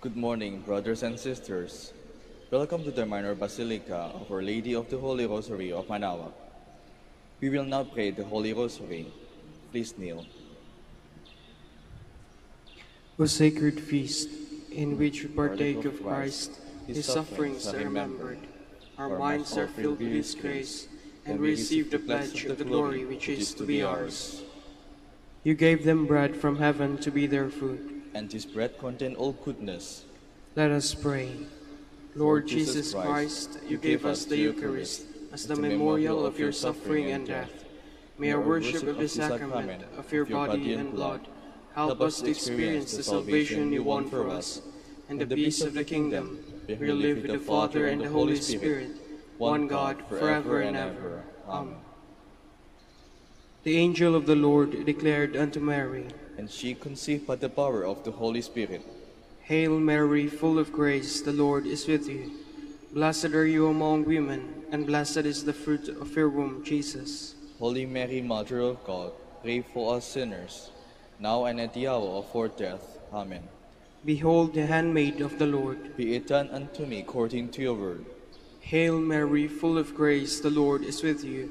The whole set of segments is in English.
Good morning, brothers and sisters. Welcome to the Minor Basilica of Our Lady of the Holy Rosary of Manaoag. We will now pray the Holy Rosary. Please kneel. O sacred feast, in which we partake of Christ, his sufferings are remembered. Our minds are filled with his grace, and we receive the pledge of the glory which is to be ours. You gave them bread from heaven to be their food. And this bread contain all goodness. Let us pray. Lord Jesus Christ, you gave us the Eucharist as the memorial of your suffering and death. May our worship of the sacrament of your body and blood help us to experience the salvation you won for us and the peace of the kingdom. We live with the Father and the Holy Spirit, one God, forever and ever. Amen. The angel of the Lord declared unto Mary, And she conceived by the power of the Holy Spirit. Hail Mary, full of grace, the Lord is with you. Blessed are you among women, and blessed is the fruit of your womb, Jesus. Holy Mary, Mother of God, pray for us sinners, now and at the hour of our death. Amen. Behold the handmaid of the Lord. Be it done unto me according to your word. Hail Mary, full of grace, the Lord is with you.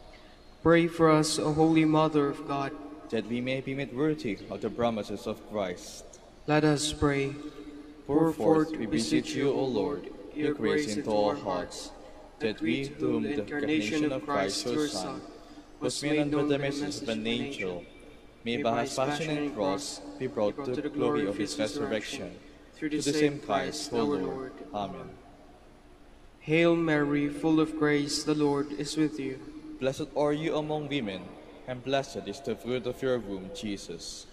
Pray for us, O Holy Mother of God, that we may be made worthy of the promises of Christ. Let us pray. Pour forth, we beseech you, O Lord, your grace into our hearts, that we, whom the incarnation of Christ, your Son, was made unto the message of an angel, may by his passion and cross be brought to the glory of his resurrection, through the same Christ, our Lord. Amen. Hail Mary, full of grace, the Lord is with you. Blessed are you among women, and blessed is the fruit of your womb, Jesus.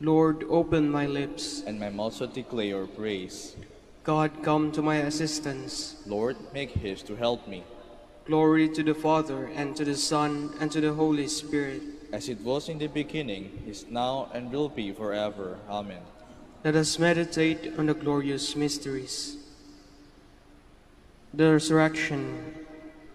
Lord, open my lips, and my mouth shall declare your praise. God, come to my assistance. Lord, make haste to help me. Glory to the Father, and to the Son, and to the Holy Spirit. As it was in the beginning, is now, and will be forever. Amen. Let us meditate on the glorious mysteries. The Resurrection.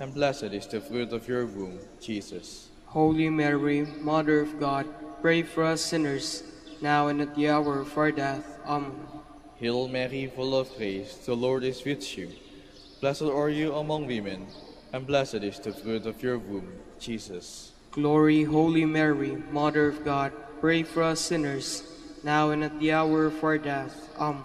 and blessed is the fruit of your womb, Jesus. Holy Mary, Mother of God, pray for us sinners, now and at the hour of our death. Amen. Hail Mary, full of grace, the Lord is with you. Blessed are you among women, and blessed is the fruit of your womb, Jesus. Glory, Holy Mary, Mother of God, pray for us sinners, now and at the hour of our death. Amen.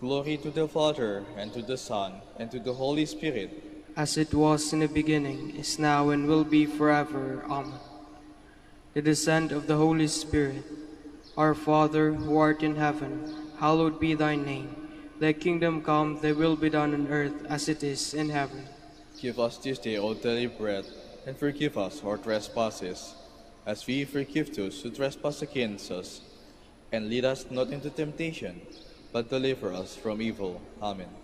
Glory to the Father, and to the Son, and to the Holy Spirit, as it was in the beginning, is now, and will be forever. Amen. The descent of the Holy Spirit. Our Father, who art in heaven, hallowed be thy name. Thy kingdom come, thy will be done on earth as it is in heaven. Give us this day our daily bread, and forgive us our trespasses, as we forgive those who trespass against us. And lead us not into temptation, but deliver us from evil. Amen.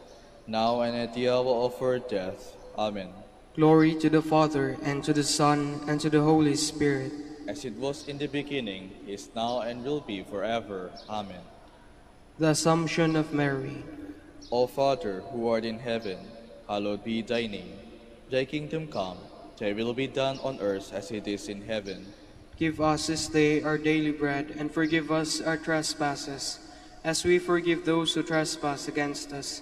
now and at the hour of our death. Amen. Glory to the Father, and to the Son, and to the Holy Spirit. As it was in the beginning, is now, and will be forever. Amen. The Assumption of Mary. O Father, who art in heaven, hallowed be thy name. Thy kingdom come, thy will be done on earth as it is in heaven. Give us this day our daily bread, and forgive us our trespasses, as we forgive those who trespass against us.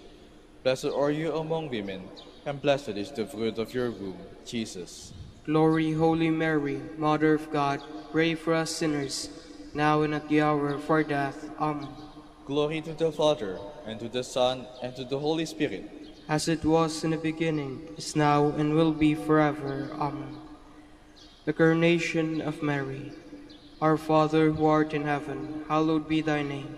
Blessed are you among women, and blessed is the fruit of your womb, Jesus. Glory, Holy Mary, Mother of God, pray for us sinners, now and at the hour of our death. Amen. Glory to the Father, and to the Son, and to the Holy Spirit. As it was in the beginning, is now, and will be forever. Amen. The Coronation of Mary. Our Father who art in heaven, hallowed be thy name.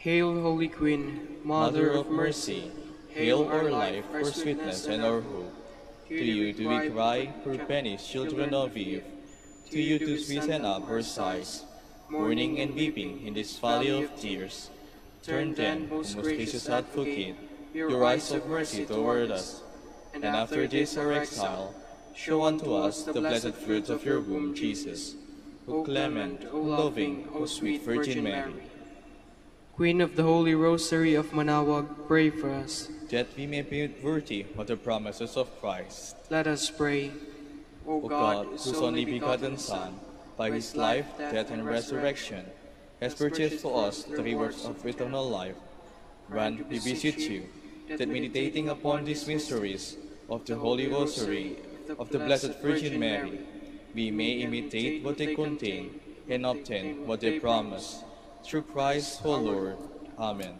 Hail, Holy Queen, Mother, of mercy. Hail our life, our sweetness, and our hope. To you do we cry, poor pennies, children of Eve. To you do we send up our sighs, mourning and weeping in this valley of tears. Turn then, most gracious Advocate, your eyes of mercy toward us, and after this our exile, show unto us the blessed fruit of your womb, Jesus. O clement, O loving, O sweet Virgin Mary, Queen of the Holy Rosary of Manaoag, pray for us. that we may be worthy of the promises of Christ. Let us pray. O God, whose only begotten Son, by his life, death, and resurrection, has purchased for us the rewards of eternal life, grant, we beseech you, that meditating upon these mysteries of the Holy Rosary of the Blessed Virgin Mary, we may imitate what they contain and obtain what they promise. Through Christ our Lord. Amen.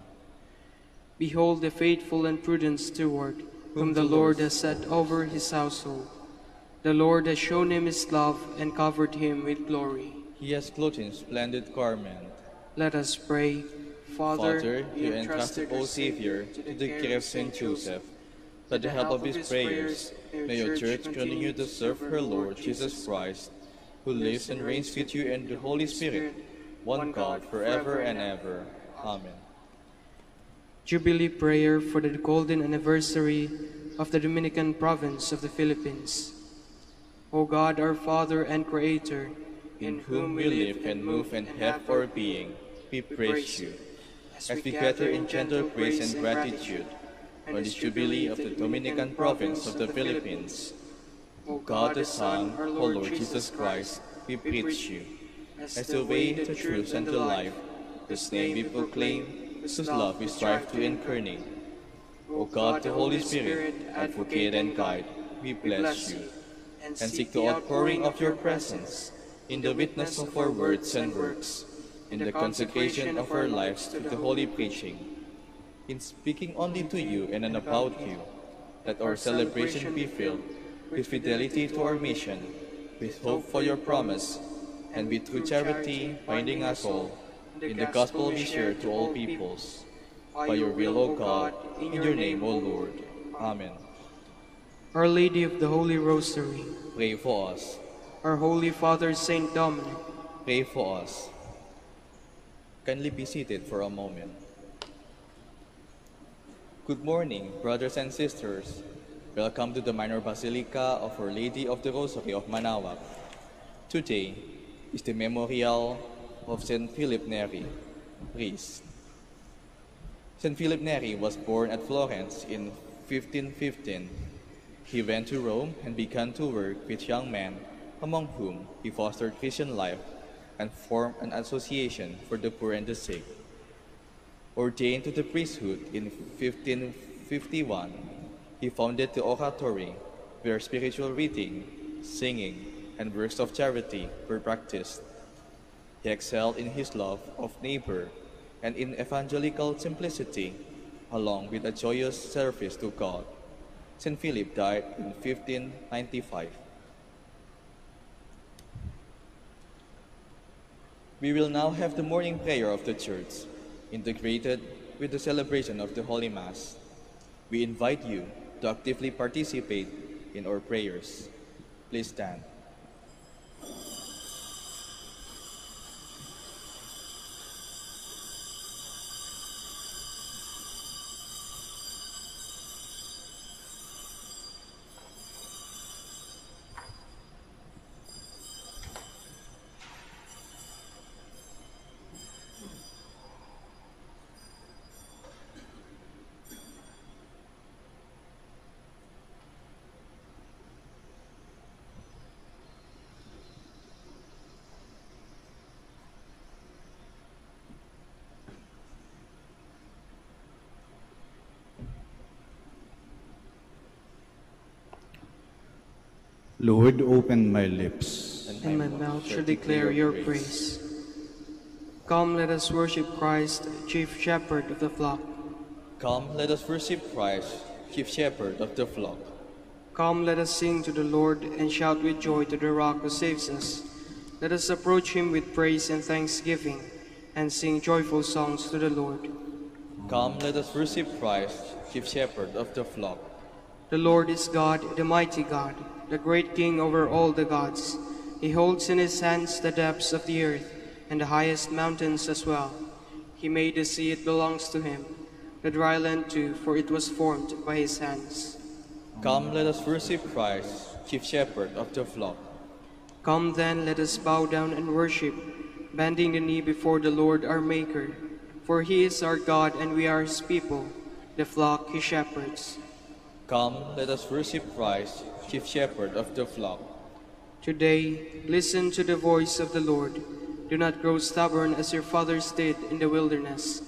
Behold the faithful and prudent steward, whom the Lord has set over his household. The Lord has shown him his love and covered him with glory. He has clothed in splendid garment. Let us pray. Father, Father, you entrusted, O Savior, to the care of Saint Joseph. By the help of his prayers, may your church continue to serve her Lord Jesus Christ, who lives and reigns with you in the Holy Spirit, one God, forever and ever. Amen. Jubilee prayer for the golden anniversary of the Dominican province of the Philippines. O God, our Father and Creator, In whom we live and move and have our being, we praise you. As we gather in gentle praise and gratitude on this Jubilee of the Dominican province of the Philippines, O God the Son, our Lord Jesus Christ, we preach you. As the way, the truth, and the life, whose name we proclaim, whose love we strive to incarnate. O God, the Holy Spirit, advocate and guide, we bless you. and seek the outpouring of your presence in the witness of our words and works, in the consecration of our lives to the holy preaching, in speaking only to you and about you, that our celebration be filled with fidelity to our mission, with hope for your promise, and with true charity binding us all in the gospel we share to all peoples. By your will, O God, in your name, O Lord. Amen. Our Lady of the Holy Rosary, Pray for us. our Holy Father Saint Dominic, Pray for us. Kindly be seated for a moment. Good morning, brothers and sisters. Welcome to the Minor Basilica of Our Lady of the Rosary of Manaoag. Today is the memorial of St. Philip Neri, priest. St. Philip Neri was born at Florence in 1515. He went to Rome and began to work with young men, among whom he fostered Christian life and formed an association for the poor and the sick. Ordained to the priesthood in 1551, he founded the oratory where spiritual reading, singing, and works of charity were practiced. He excelled in his love of neighbor and in evangelical simplicity, along with a joyous service to God. St. Philip died in 1595. We will now have the morning prayer of the Church, integrated with the celebration of the Holy Mass. We invite you to actively participate in our prayers. Please stand. Lord, open my lips. and my mouth shall declare your praise. Come, let us worship Christ, chief shepherd of the flock. Come, let us worship Christ, Chief Shepherd of the flock. Come, let us sing to the Lord and shout with joy to the rock who saves us. Let us approach him with praise and thanksgiving and sing joyful songs to the Lord. Come, let us worship Christ, Chief Shepherd of the flock. The Lord is God, the mighty God, the great King over all the gods. He holds in his hands the depths of the earth and the highest mountains as well. He made the sea, it belongs to him, the dry land too, for it was formed by his hands. Come, let us worship Christ, Chief Shepherd of the flock. Come then, let us bow down and worship, bending the knee before the Lord our Maker. For he is our God and we are his people, the flock he shepherds. Come, let us worship Christ, Chief Shepherd of the flock. Today, listen to the voice of the Lord. Do not grow stubborn as your fathers did in the wilderness.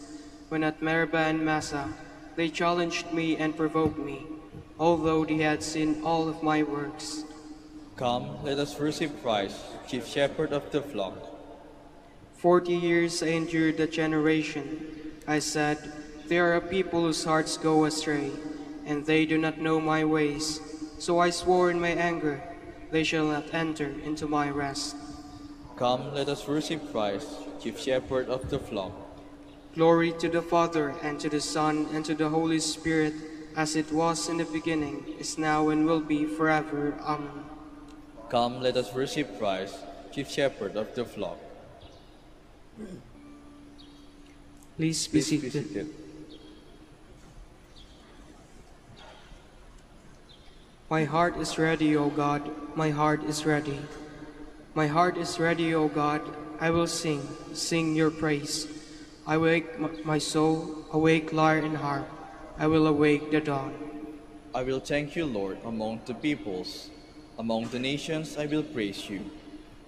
When at Meribah and Massah, they challenged me and provoked me, although they had seen all of my works. Come, let us worship Christ, Chief Shepherd of the flock. Forty years I endured that generation. I said, There are a people whose hearts go astray, and they do not know my ways. So I swore in my anger, They shall not enter into my rest. Come, let us worship Christ, Chief Shepherd of the flock. Glory to the Father, and to the Son, and to the Holy Spirit, as it was in the beginning, is now, and will be forever. Amen. Come, let us worship Christ, Chief Shepherd of the flock. Please be Please be seated. My heart is ready, O God, my heart is ready. My heart is ready, O God, I will sing, sing your praise. I wake my soul, awake lyre and harp, I will awake the dawn. I will thank you, Lord, among the peoples. Among the nations I will praise you.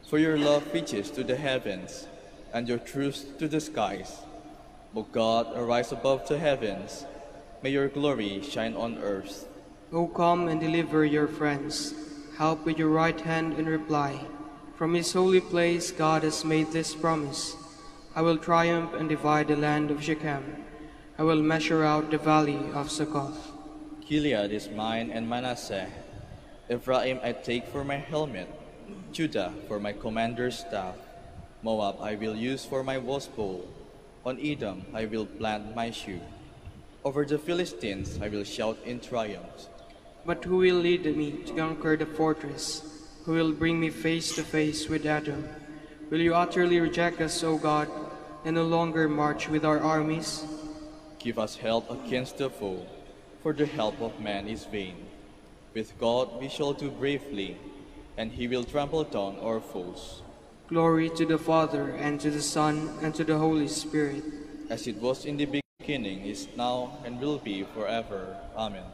For your love reaches to the heavens, and your truth to the skies. O God, arise above the heavens. May your glory shine on earth. O come and deliver your friends. help with your right hand in reply. From his holy place God has made this promise. I will triumph and divide the land of Shechem. I will measure out the valley of Succoth. Gilead is mine and Manasseh. Ephraim I take for my helmet, Judah for my commander's staff. Moab I will use for my bow. On Edom I will plant my shoe. Over the Philistines I will shout in triumph. But who will lead me to conquer the fortress? Who will bring me face to face with Edom? Will you utterly reject us, O God, and no longer march with our armies? Give us help against the foe, for the help of man is vain. With God we shall do bravely, and he will trample down our foes. Glory to the Father, and to the Son, and to the Holy Spirit. As it was in the beginning, is now, and will be forever. Amen.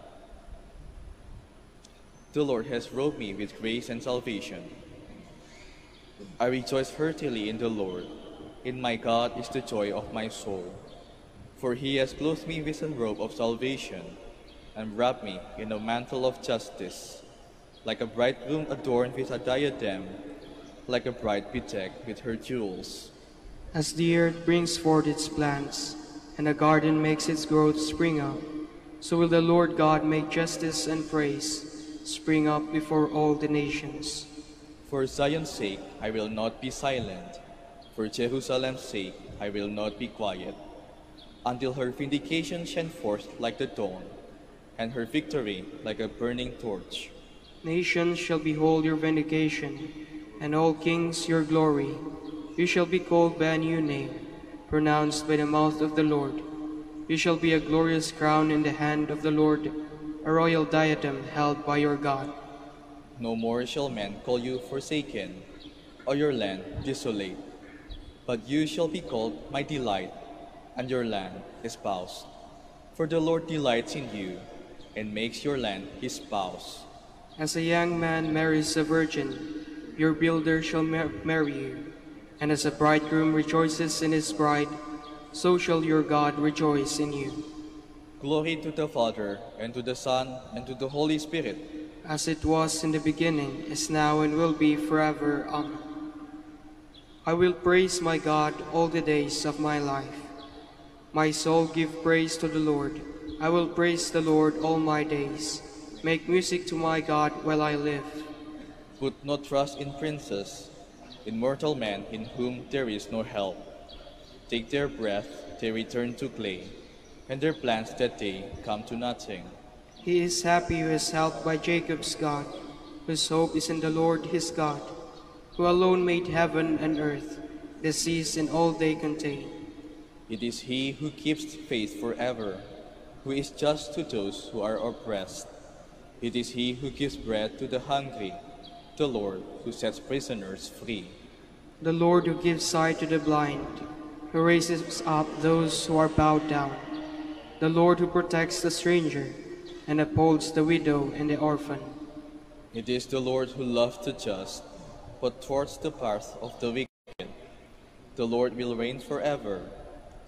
The Lord has robed me with grace and salvation. I rejoice heartily in the Lord. In my God is the joy of my soul. For he has clothed me with a robe of salvation, and wrapped me in a mantle of justice, like a bridegroom adorned with a diadem, like a bride bedecked with her jewels. As the earth brings forth its plants, and a garden makes its growth spring up, so will the Lord God make justice and praise spring up before all the nations. For Zion's sake I will not be silent, for Jerusalem's sake I will not be quiet, until her vindication shine forth like the dawn, and her victory like a burning torch. Nations shall behold your vindication, and all kings your glory. You shall be called by a new name, pronounced by the mouth of the Lord. You shall be a glorious crown in the hand of the Lord, a royal diadem held by your God. No more shall men call you forsaken, or your land desolate, but you shall be called my delight, and your land espoused. For the Lord delights in you, and makes your land his spouse. As a young man marries a virgin, your builder shall mar marry you. And as a bridegroom rejoices in his bride, so shall your God rejoice in you. Glory to the Father, and to the Son, and to the Holy Spirit. As it was in the beginning, is now, and will be forever. Amen. I will praise my God all the days of my life. My soul give praise to the Lord. I will praise the Lord all my days. Make music to my God while I live. Put no trust in princes, in mortal men in whom there is no help. Take their breath, they return to clay, and their plans that day come to nothing. He is happy who is helped by Jacob's God, whose hope is in the Lord his God, who alone made heaven and earth, the seas and all they contain. It is he who keeps faith forever, who is just to those who are oppressed. It is he who gives bread to the hungry, the Lord who sets prisoners free. The Lord who gives sight to the blind, who raises up those who are bowed down. The Lord who protects the stranger and upholds the widow and the orphan. It is the Lord who loves the just, but thwarts the path of the wicked. The Lord will reign forever,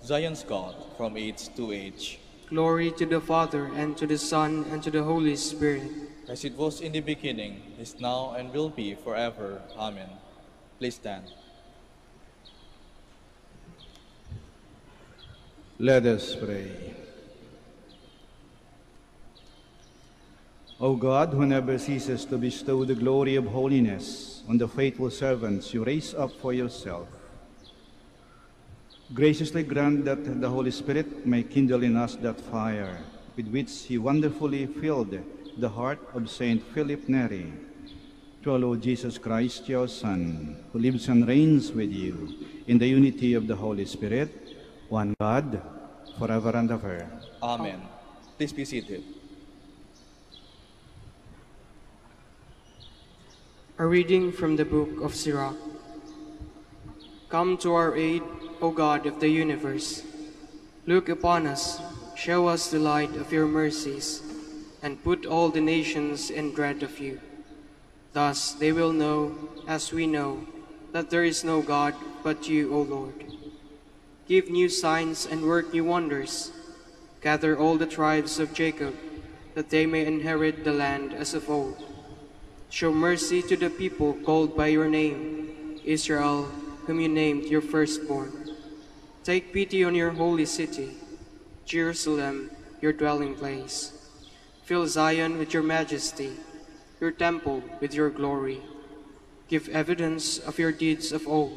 Zion's God from age to age. Glory to the Father, and to the Son, and to the Holy Spirit. As it was in the beginning, is now, and will be forever. Amen. Please stand. Let us pray. O God, who never ceases to bestow the glory of holiness on the faithful servants you raise up for yourself, graciously grant that the Holy Spirit may kindle in us that fire with which he wonderfully filled the heart of Saint Philip Neri, through our Lord Jesus Christ, your Son, who lives and reigns with you in the unity of the Holy Spirit, one God, forever and ever. Amen. Please be seated. A reading from the book of Sirach. Come to our aid, O God of the universe. Look upon us, show us the light of your mercies, and put all the nations in dread of you. Thus they will know, as we know, that there is no God but you, O Lord. Give new signs and work new wonders. Gather all the tribes of Jacob, that they may inherit the land as of old. Show mercy to the people called by your name, Israel, whom you named your firstborn. Take pity on your holy city, Jerusalem, your dwelling place. Fill Zion with your majesty, your temple with your glory. Give evidence of your deeds of old.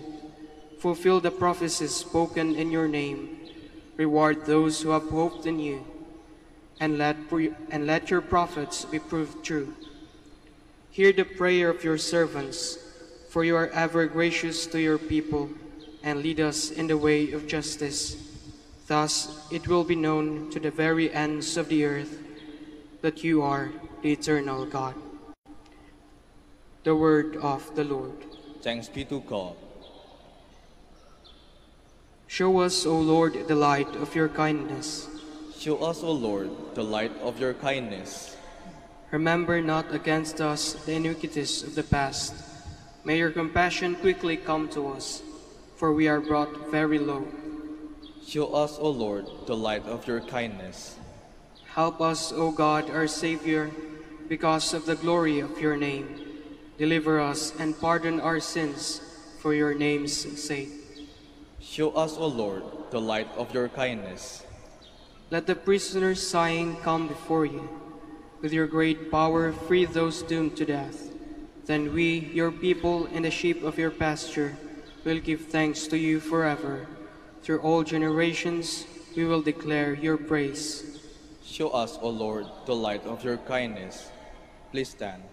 Fulfill the prophecies spoken in your name. Reward those who have hoped in you. And let, and let your prophets be proved true. Hear the prayer of your servants, for you are ever gracious to your people, and lead us in the way of justice. Thus it will be known to the very ends of the earth that you are the eternal God. The word of the Lord. Thanks be to God. Show us, O Lord, the light of your kindness. Show us, O Lord, the light of your kindness Remember not against us the iniquities of the past. May your compassion quickly come to us, for we are brought very low. Show us, O Lord, the light of your kindness. Help us, O God, our Savior, because of the glory of your name. Deliver us and pardon our sins for your name's sake. Show us, O Lord, the light of your kindness. Let the prisoners sighing come before you. With your great power, free those doomed to death. Then we, your people and the sheep of your pasture, will give thanks to you forever. Through all generations, we will declare your praise. Show us, O Lord, the light of your kindness. Please stand.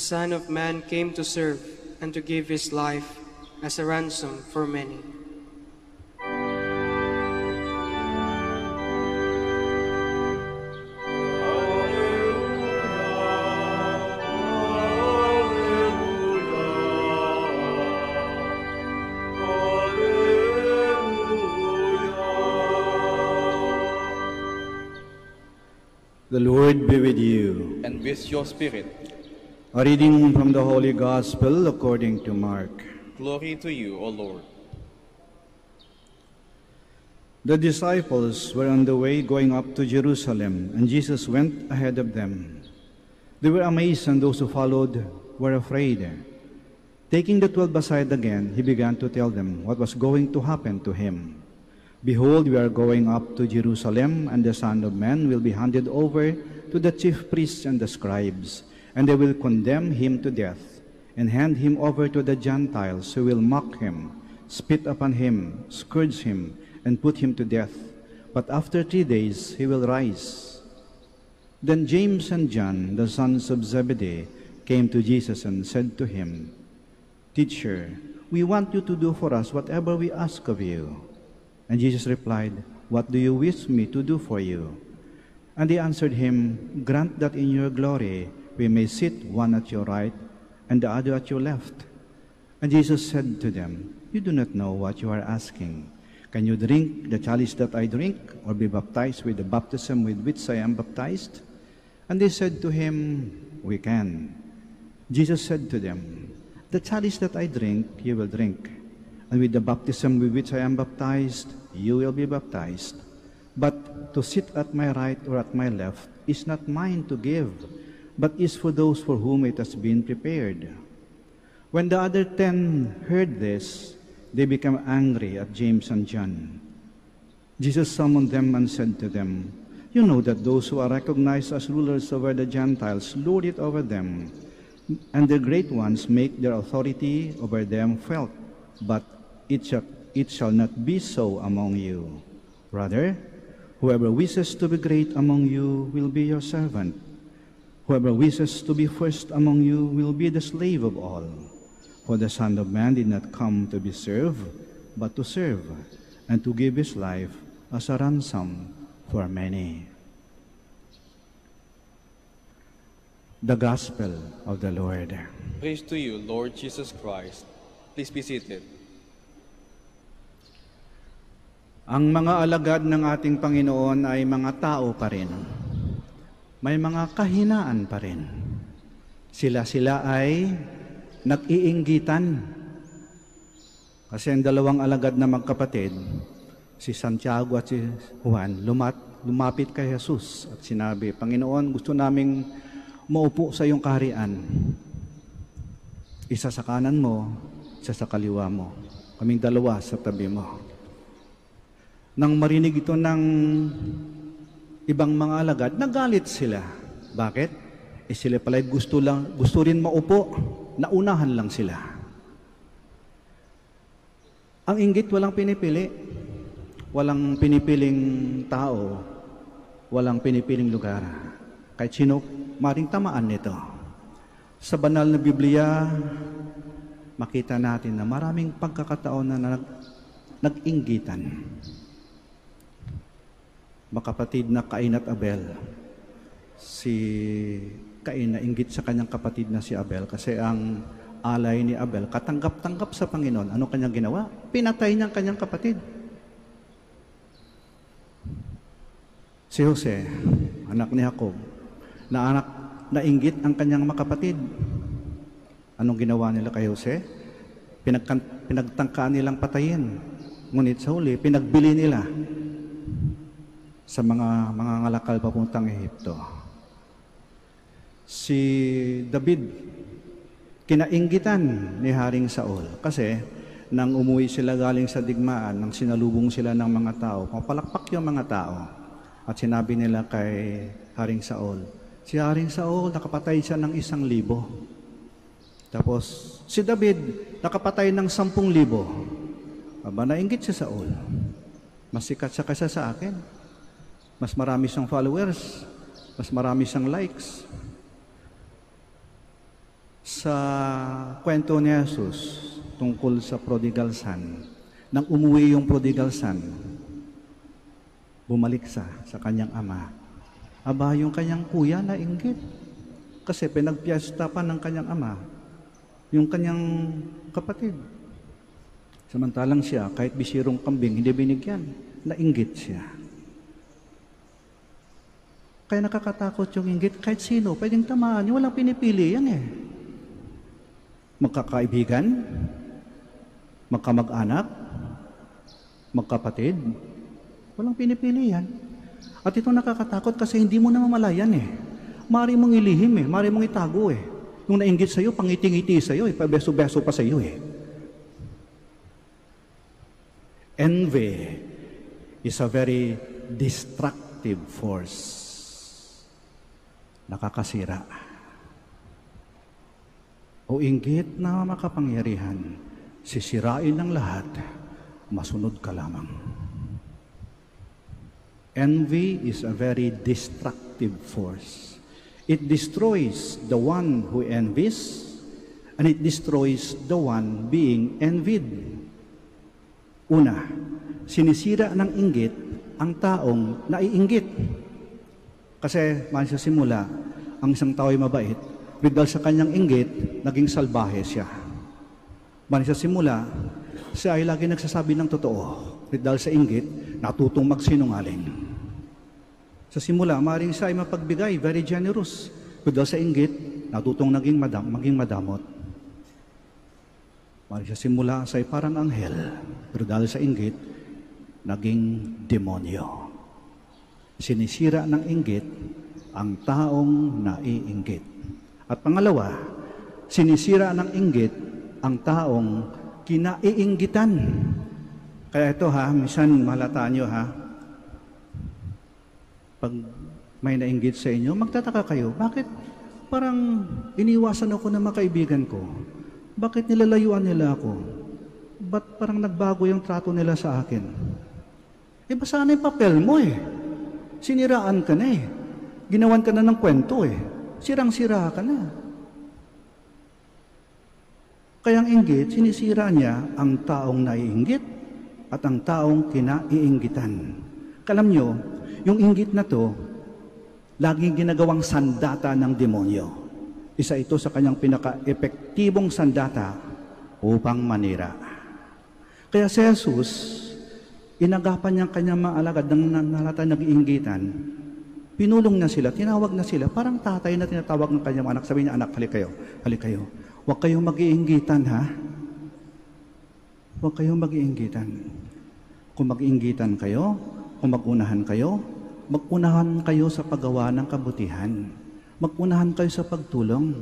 Son of Man came to serve and to give his life as a ransom for many. The Lord be with you. And with your spirit, A reading from the Holy Gospel according to Mark. glory to you, O Lord. The disciples were on the way going up to Jerusalem, and Jesus went ahead of them. They were amazed, and those who followed were afraid. Taking the twelve aside again, he began to tell them what was going to happen to him. Behold, we are going up to Jerusalem, and the Son of Man will be handed over to the chief priests and the scribes, and they will condemn him to death, and hand him over to the Gentiles, who will mock him, spit upon him, scourge him, and put him to death. But after three days he will rise. Then James and John, the sons of Zebedee, came to Jesus and said to him, Teacher, we want you to do for us whatever we ask of you. And Jesus replied, What do you wish me to do for you? And they answered him, Grant that in your glory we may sit one at your right and the other at your left. And Jesus said to them, You do not know what you are asking. Can you drink the chalice that I drink, or be baptized with the baptism with which I am baptized? And they said to him, We can. Jesus said to them, The chalice that I drink, you will drink, and with the baptism with which I am baptized, you will be baptized. But to sit at my right or at my left is not mine to give, but is for those for whom it has been prepared. When the other ten heard this, they became angry at James and John. Jesus summoned them and said to them, You know that those who are recognized as rulers over the Gentiles lord it over them, and the great ones make their authority over them felt. But it shall, it shall not be so among you. Rather, whoever wishes to be great among you will be your servant. Whoever wishes to be first among you will be the slave of all. For the Son of Man did not come to be served, but to serve, and to give his life as a ransom for many. The Gospel of the Lord. Praise to you, Lord Jesus Christ. Please be seated. Ang mga alagad ng ating Panginoon ay mga tao pa rin. May mga kahinaan pa rin. Sila-sila ay nag-iinggitan. Kasi ang dalawang alagad na magkapatid, si Santiago at si Juan, lumat, lumapit kay Jesus at sinabi, Panginoon, gusto naming maupo sa iyong kaharian. Isa sa kanan mo, isa sa kaliwa mo. Kaming dalawa sa tabi mo. Nang marinig ito ng ibang mga alagad, nagalit sila. Bakit? Eh sila pala gusto, lang, gusto rin maupo. Naunahan lang sila. Ang inggit walang pinipili. Walang pinipiling tao. Walang pinipiling lugar. Kahit sino, maring tamaan nito. Sa banal na Biblia, makita natin na maraming pagkakataon na nag, nag-inggitan makapatid na Cain at Abel. Si Cain na inggit sa kanyang kapatid na si Abel kasi ang alay ni Abel katanggap-tanggap sa Panginoon. Ano kanyang ginawa? Pinatay niya ang kanyang kapatid. Si Jose, anak ni Jacob, na anak na inggit ang kanyang makapatid. Anong ginawa nila kay Jose? Pinagkan, pinagtangkaan nilang patayin. Ngunit sa huli, pinagbili nila sa mga mga ngalakal papuntang Ehipto. Si David, kinainggitan ni Haring Saul kasi nang umuwi sila galing sa digmaan, nang sinalubong sila ng mga tao, papalakpak yung mga tao. At sinabi nila kay Haring Saul, si Haring Saul, nakapatay siya ng isang libo. Tapos, si David, nakapatay ng sampung libo. Aba, nainggit si Saul. Masikat siya kaysa sa akin. Mas marami siyang followers, mas marami siyang likes. Sa kwento ni Jesus tungkol sa prodigal son, nang umuwi yung prodigal son, bumalik sa sa kanyang ama. Aba, yung kanyang kuya na inggit. Kasi pinagpiesta pa ng kanyang ama, yung kanyang kapatid. Samantalang siya, kahit bisirong kambing, hindi binigyan, nainggit siya. Kaya nakakatakot yung inggit. Kahit sino, pwedeng tamaan. Yung walang pinipili yan eh. Magkakaibigan, magkamag-anak, magkapatid, walang pinipili yan. At ito nakakatakot kasi hindi mo namamalayan eh. Mari mong ilihim eh, mari mong itago eh. Yung nainggit sa'yo, pangiting-ngiti sa'yo eh, pabeso-beso pa sa'yo eh. Envy is a very destructive force nakakasira. O inggit na makapangyarihan, sisirain ng lahat, masunod ka lamang. Envy is a very destructive force. It destroys the one who envies, and it destroys the one being envied. Una, sinisira ng inggit ang taong naiinggit. Kasi man sa simula, ang isang tao ay mabait, dahil sa kanyang inggit, naging salbahe siya. Man sa simula, siya ay lagi nagsasabi ng totoo. Dahil sa inggit, natutong magsinungaling. Sa simula, maaaring siya ay mapagbigay, very generous. Dahil sa inggit, natutong naging madam, maging madamot. Maaaring sa simula, siya ay parang anghel. Pero dahil sa inggit, naging demonyo. Sinisira ng inggit ang taong naiinggit. At pangalawa, sinisira ng inggit ang taong kinaiinggitan. Kaya ito ha, misan malata nyo ha, pag may nainggit sa inyo, magtataka kayo, bakit parang iniwasan ako ng mga kaibigan ko? Bakit nilalayuan nila ako? Ba't parang nagbago yung trato nila sa akin? Eh, basa na yung papel mo eh. Siniraan ka na eh. Ginawan ka na ng kwento eh. Sirang-sira ka na. Kaya ang inggit, sinisira niya ang taong naiinggit at ang taong kinaiinggitan. Kalam nyo, yung inggit na to, laging ginagawang sandata ng demonyo. Isa ito sa kanyang pinaka-epektibong sandata upang manira. Kaya si Jesus, inagapan niya ang kanyang mga alagad ng nalata nag-iinggitan. Pinulong na sila, tinawag na sila, parang tatay na tinatawag ng kanyang anak. Sabi niya, anak, halik kayo, halik kayo. Huwag kayong mag-iinggitan, ha? Huwag kayong mag-iinggitan. Kung mag-iinggitan kayo, kung mag-unahan kayo, mag-unahan kayo sa paggawa ng kabutihan. Mag-unahan kayo sa pagtulong.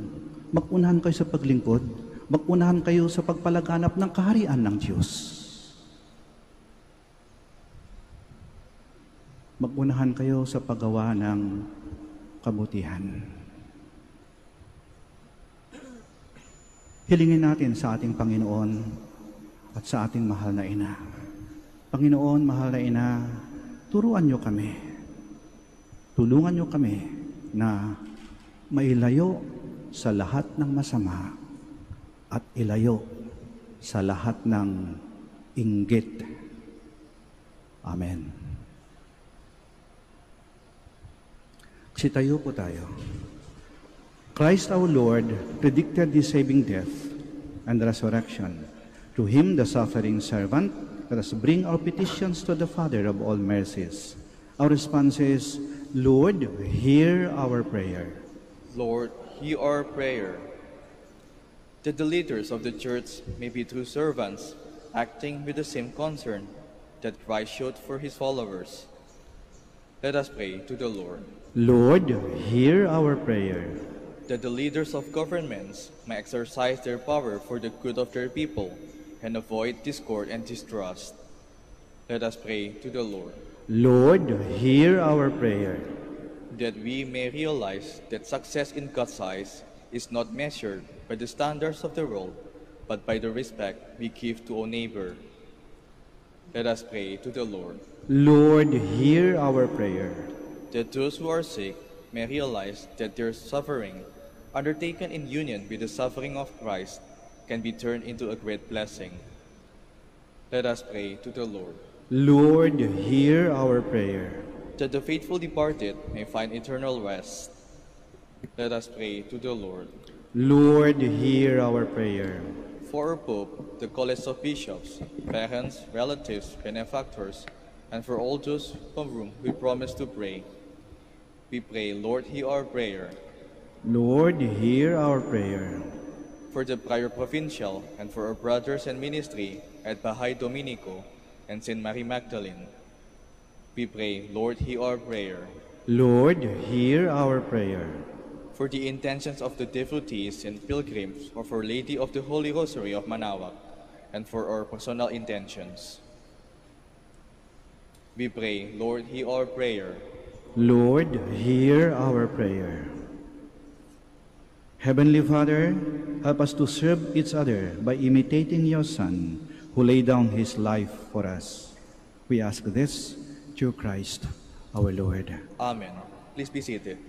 Mag-unahan kayo sa paglingkod. Mag-unahan kayo sa pagpalaganap ng kaharian ng Diyos. Mag-unahan kayo sa paggawa ng kabutihan. Hilingin natin sa ating Panginoon at sa ating mahal na ina. Panginoon, mahal na ina, turuan niyo kami. Tulungan niyo kami na mailayo sa lahat ng masama at ilayo sa lahat ng inggit. Amen. Kasi tayo po tayo. Christ our Lord predicted the saving death and resurrection. To him, the suffering servant, let us bring our petitions to the Father of all mercies. Our response is, Lord, hear our prayer. Lord, hear our prayer. That the leaders of the church may be true servants, acting with the same concern that Christ showed for his followers. Let us pray to the Lord. Lord, hear our prayer. That the leaders of governments may exercise their power for the good of their people and avoid discord and distrust. Let us pray to the Lord. Lord, hear our prayer. That we may realize that success in God's eyes is not measured by the standards of the world, but by the respect we give to our neighbor. Let us pray to the Lord. Lord, hear our prayer. That those who are sick may realize that their suffering, undertaken in union with the suffering of Christ, can be turned into a great blessing. Let us pray to the Lord. Lord, hear our prayer. That the faithful departed may find eternal rest. Let us pray to the Lord. Lord, hear our prayer. For our Pope, the College of Bishops, parents, relatives, benefactors, and for all those from whom we promise to pray, we pray, Lord, hear our prayer. Lord, hear our prayer. For the Prior Provincial and for our brothers and ministry at Bahay Dominico and St. Mary Magdalene, we pray, Lord, hear our prayer. Lord, hear our prayer. For the intentions of the devotees and pilgrims of Our Lady of the Holy Rosary of Manaoag and for our personal intentions. We pray, Lord, hear our prayer. Lord, hear our prayer. Heavenly Father, help us to serve each other by imitating your Son, who laid down his life for us. We ask this through Christ our Lord. Amen. Please be seated.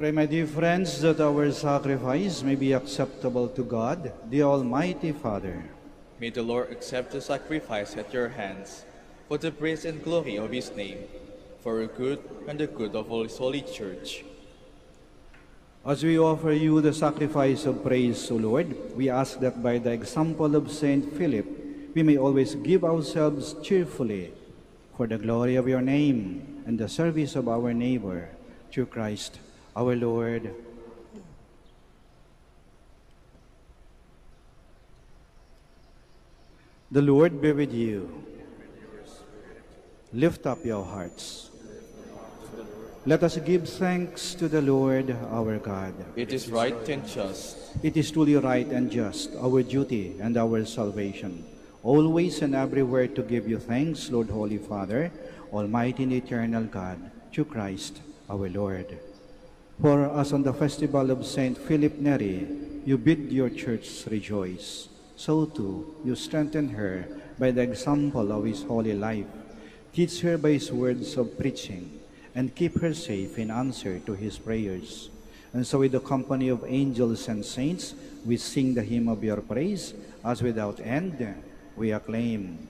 Pray, my dear friends, that our sacrifice may be acceptable to God, the Almighty Father. May the Lord accept the sacrifice at your hands for the praise and glory of his name, for the good and the good of all his holy church. As we offer you the sacrifice of praise, O Lord, we ask that by the example of Saint Philip, we may always give ourselves cheerfully for the glory of your name and the service of our neighbor, through Christ our Lord. The Lord be with you. Lift up your hearts. Let us give thanks to the Lord our God. It is right and just. It is truly right and just, our duty and our salvation, always and everywhere to give you thanks, Lord Holy Father, Almighty and eternal God, through Christ our Lord. For as on the festival of Saint Philip Neri, you bid your church rejoice, so too you strengthen her by the example of his holy life. Teach her by his words of preaching, and keep her safe in answer to his prayers. And so with the company of angels and saints, we sing the hymn of your praise, as without end we acclaim.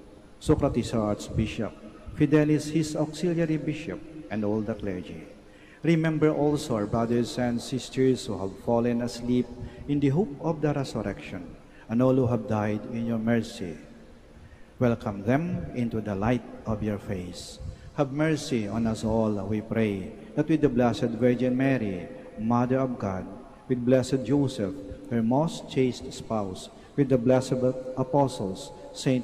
Socrates our Archbishop, Fidelis his auxiliary bishop, and all the clergy. Remember also our brothers and sisters who have fallen asleep in the hope of the resurrection, and all who have died in your mercy. Welcome them into the light of your face. Have mercy on us all, we pray, that with the Blessed Virgin Mary, Mother of God, with Blessed Joseph, her most chaste spouse, with the blessed apostles, Saint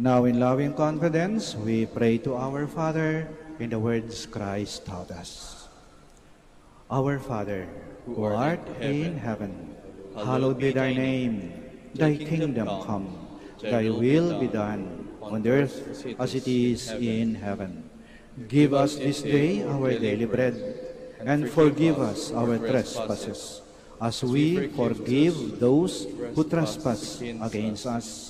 Now, in loving confidence, we pray to our Father in the words Christ taught us. Our Father, who art in heaven, hallowed be thy name. Thy kingdom come, thy will be done, on earth as it is in heaven. Give us this day our daily bread, and forgive us our trespasses, as we forgive those who trespass against us.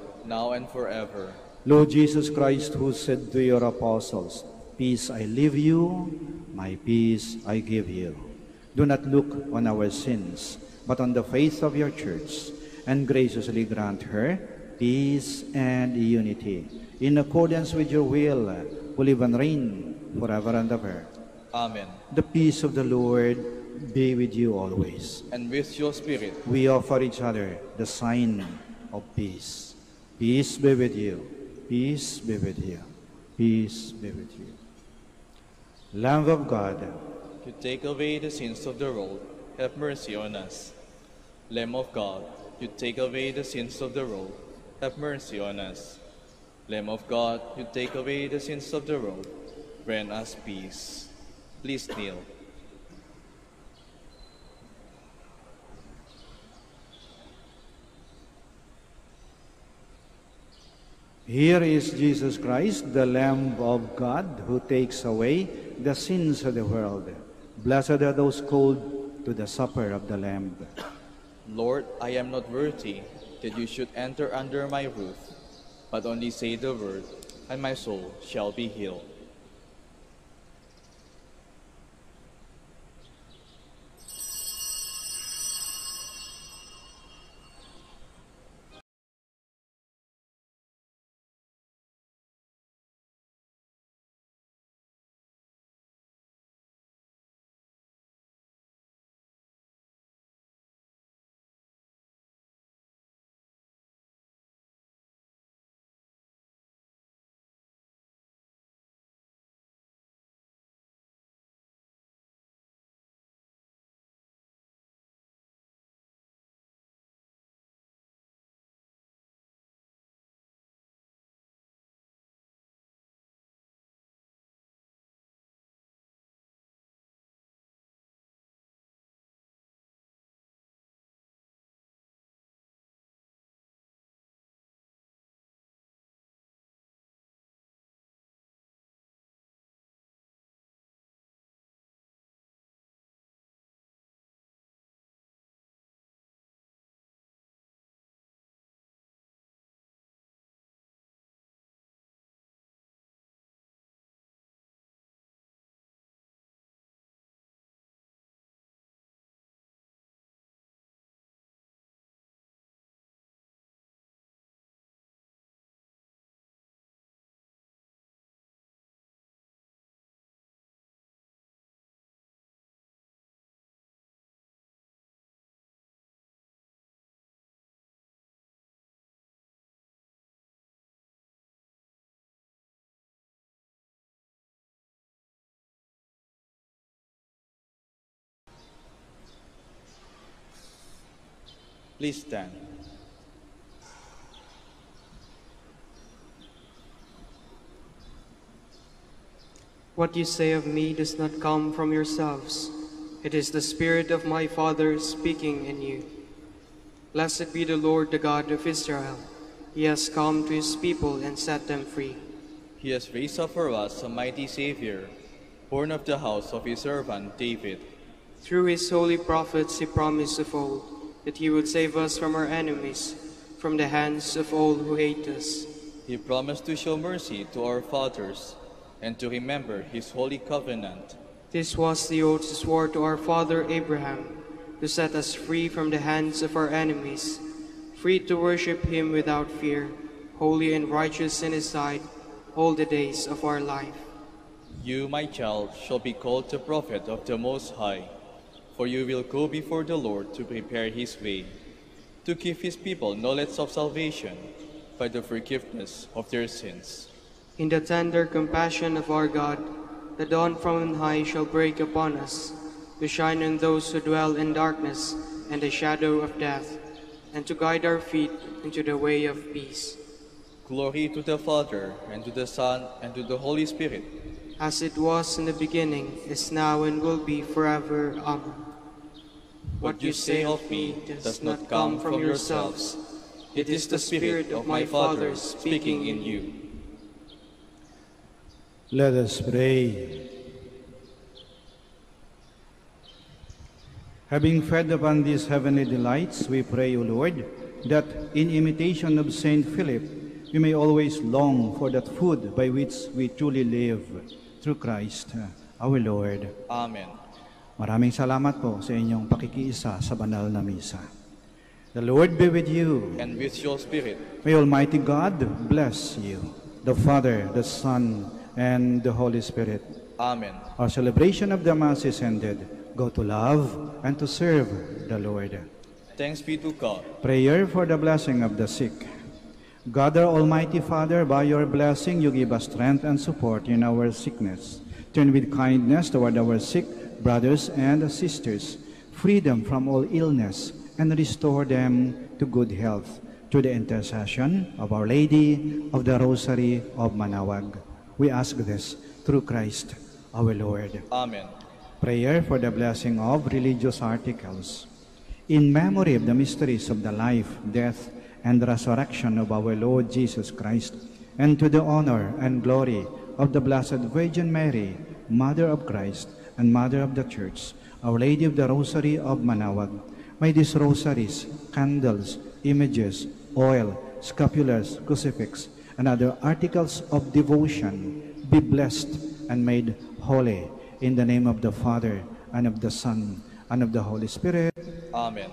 now and forever. Lord Jesus Christ, who said to your apostles, Peace I leave you, my peace I give you. Do not look on our sins, but on the faith of your church, and graciously grant her peace and unity, in accordance with your will, who live and reign forever and ever. Amen. The peace of the Lord be with you always. And with your spirit, We offer each other the sign of peace. Peace be with you. Peace be with you. Peace be with you. Lamb of God, you take away the sins of the world, have mercy on us. Lamb of God, you take away the sins of the world, have mercy on us. Lamb of God, you take away the sins of the world, grant us peace. Please kneel. Here is Jesus Christ, the Lamb of God, who takes away the sins of the world. Blessed are those called to the supper of the Lamb. Lord, I am not worthy that you should enter under my roof, but only say the word, and my soul shall be healed. Please stand. What you say of me does not come from yourselves. It is the Spirit of my Father speaking in you. Blessed be the Lord, the God of Israel. He has come to his people and set them free. He has raised up for us a mighty Savior, born of the house of his servant David. Through his holy prophets, he promised of old that he would save us from our enemies, from the hands of all who hate us. He promised to show mercy to our fathers and to remember his holy covenant. This was the oath he swore to our father Abraham, to set us free from the hands of our enemies, free to worship him without fear, holy and righteous in his sight, all the days of our life. You, my child, shall be called the prophet of the Most High, for you will go before the Lord to prepare his way, to give his people knowledge of salvation by the forgiveness of their sins. In the tender compassion of our God, the dawn from on high shall break upon us, to shine on those who dwell in darkness and the shadow of death, and to guide our feet into the way of peace. Glory to the Father, and to the Son, and to the Holy Spirit, As it was in the beginning, is now, and will be forever. Amen. What you say of me does not come from yourselves. It is the Spirit of my Father speaking in you. Let us pray. Having fed upon these heavenly delights, we pray, O Lord, that in imitation of Saint Philip, we may always long for that food by which we truly live through Christ our Lord. Amen. Maraming salamat po sa inyong pakikiisa sa banal na misa. The Lord be with you. And with your spirit, May Almighty God bless you, the Father, the Son, and the Holy Spirit. Amen. Our celebration of the Mass is ended. Go to love and to serve the Lord. Thanks be to God. Prayer for the blessing of the sick. God, our Almighty Father, by your blessing, you give us strength and support in our sickness. Turn with kindness toward our sick brothers and sisters, free them from all illness, and restore them to good health. Through the intercession of Our Lady of the Rosary of Manaoag, we ask this through Christ our Lord. Amen. Prayer for the blessing of religious articles. In memory of the mysteries of the life, death, and the resurrection of our Lord Jesus Christ, and to the honor and glory of the Blessed Virgin Mary, Mother of Christ and Mother of the Church, Our Lady of the Rosary of Manaoag, may these rosaries, candles, images, oil, scapulars, crucifix, and other articles of devotion be blessed and made holy in the name of the Father, and of the Son, and of the Holy Spirit. Amen.